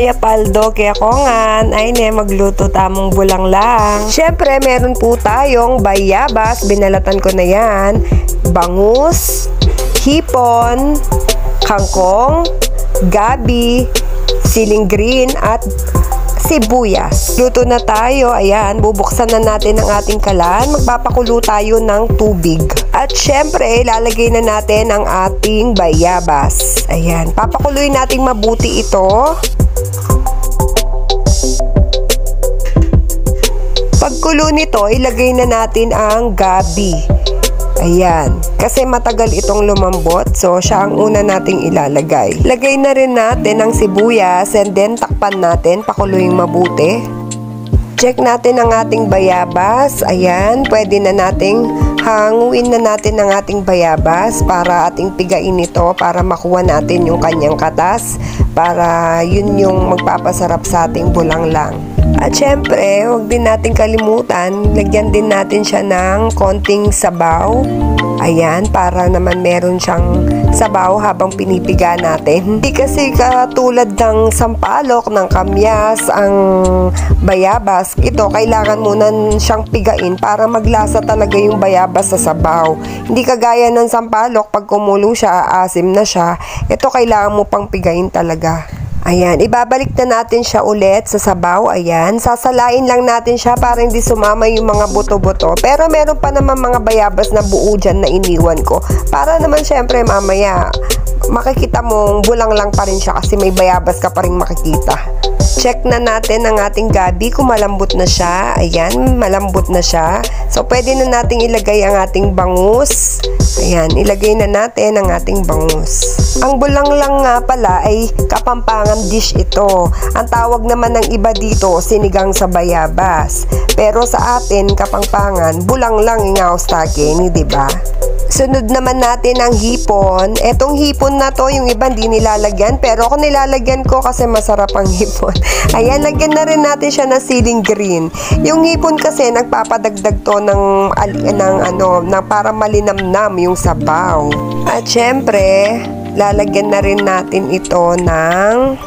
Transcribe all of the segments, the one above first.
Kaya paldo, kaya kongan, ay ne, magluto tamong bulang lang. Siyempre, meron po tayong bayabas, binalatan ko na yan, bangus, hipon, kangkong, gabi, siling green, at sibuyas. Luto na tayo. Ayan, bubuksan na natin ang ating kalan. Magpapakulo tayo ng tubig. At syempre, lalagay na natin ang ating bayabas. Ayan, papakuluin natin mabuti ito. Pagkulo nito, ilagay na natin ang gabi. Ayan. Kasi matagal itong lumambot, so siya ang una nating ilalagay. Lagay na rin natin ang sibuyas and then takpan natin, pakuluing mabuti. Check natin ang ating bayabas. Ayan, pwede na nating hanguin na natin ang ating bayabas para ating pigain ito para makuha natin yung kanyang katas para yun yung magpapasarap sa ating bulang lang. At syempre, huwag din natin kalimutan, lagyan din natin siya ng konting sabaw. Ayan, para naman meron siyang sabaw habang pinipiga natin. Hindi kasi katulad ng sampalok, ng kamyas, ang bayabas. Ito, kailangan muna siyang pigain para maglasa talaga yung bayabas sa sabaw. Hindi kagaya ng sampalok, pag kumulo siya, asim na siya. Ito, kailangan mo pang pigain talaga. Ayan, ibabalik na natin siya ulit sa sabaw. Ayan, sasalain lang natin siya para hindi sumama yung mga buto-buto. Pero meron pa naman mga bayabas na buo dyan na iniwan ko. Para naman syempre mamaya makikita mong bulang lang pa rin siya kasi may bayabas ka pa rin makikita. Check na natin ang ating gabi kung malambot na siya. Ayan, malambot na siya. So, pwede na nating ilagay ang ating bangus. Ayan, ilagay na natin ang ating bangus. Ang bulang lang nga pala ay kapampangan dish ito. Ang tawag naman ng iba dito, sinigang sa bayabas. Pero sa atin, kapampangan, bulang lang nga ostake, di ba? Sunod naman natin ang hipon. Etong hipon na to, yung iba hindi nilalagyan. Pero ako nilalagyan ko kasi masarap ang hipon. Ayan, lagyan na rin natin siya na siling green. Yung hipon kasi, nagpapadagdag to ng, ng ano, ng para malinamnam yung sabaw. At syempre, lalagyan na rin natin ito ng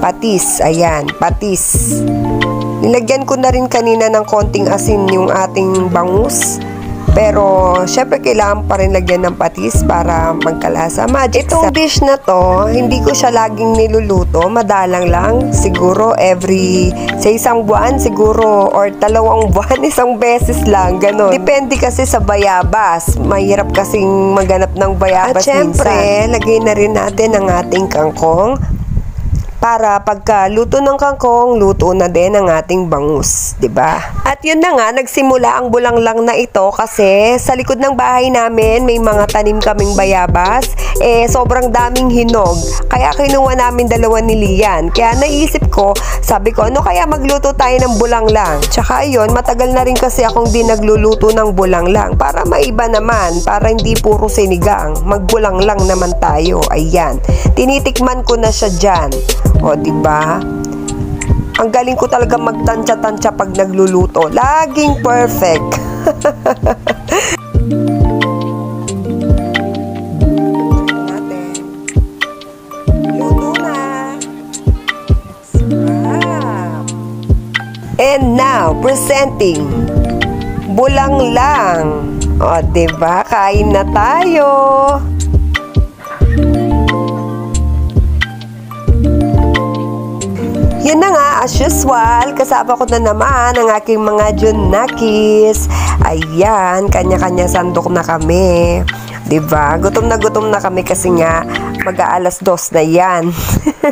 patis. Ayan, patis. Nilagyan ko na rin kanina ng konting asin yung ating bangus. Pero, syempre kailangan pa rin lagyan ng patis para magkalasa. Magic Itong dish na to, hindi ko siya laging niluluto. Madalang lang. Siguro every, sa isang buwan, siguro, or dalawang buwan, isang beses lang. Ganon. Depende kasi sa bayabas. Mahirap kasing maganap ng bayabas At syempre, lagay na rin natin ang ating kangkong para pagka luto ng kangkong, luto na din ang ating bangus, 'di ba? At yun na nga, nagsimula ang bulanglang na ito kasi sa likod ng bahay namin may mga tanim kaming bayabas, eh sobrang daming hinog. Kaya kinuha namin dalawa ni Lian. Kaya naisip ko, sabi ko, ano kaya magluto tayo ng bulanglang? Tsaka yun, matagal na rin kasi akong di nagluluto ng bulanglang para maiba naman, para hindi puro sinigang. Magbulanglang naman tayo. Ayan. Tinitikman ko na siya dyan. O, ba? Ang galing ko talaga magtansya-tansya pag nagluluto. Laging perfect. And now, presenting Bulang lang. O, ba? Kain na tayo. Yun na nga, as usual, kasama ko na naman ang aking mga Junakis. Ayan, kanya-kanya sandok na kami. 'Di ba? Gutom na gutom na kami kasi nga mag-aalas dos na 'yan.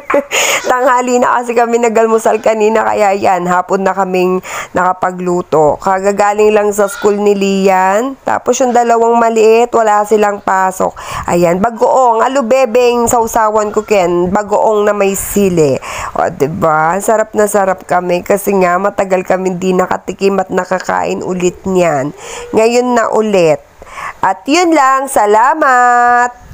Tanghali na kasi kami nagalmusal kanina kaya 'yan, hapon na kaming nakapagluto. Kagagaling lang sa school ni Lian. Tapos yung dalawang maliit, wala silang pasok. Ayan, bagoong, alubebeng sausawan ko ken, bagoong na may sili. O, ba? Sarap na sarap kami kasi nga matagal kami di nakatikim at nakakain ulit niyan. Ngayon na ulit. At yun lang, salamat!